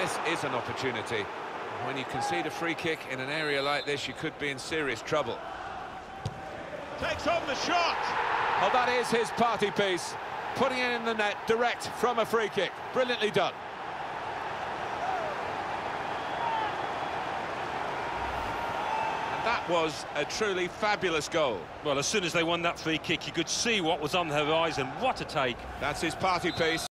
this is an opportunity. When you concede a free kick in an area like this, you could be in serious trouble. Takes on the shot. Well, that is his party piece. Putting it in the net direct from a free kick. Brilliantly done. That was a truly fabulous goal. Well, as soon as they won that free kick, you could see what was on the horizon. What a take. That's his party piece.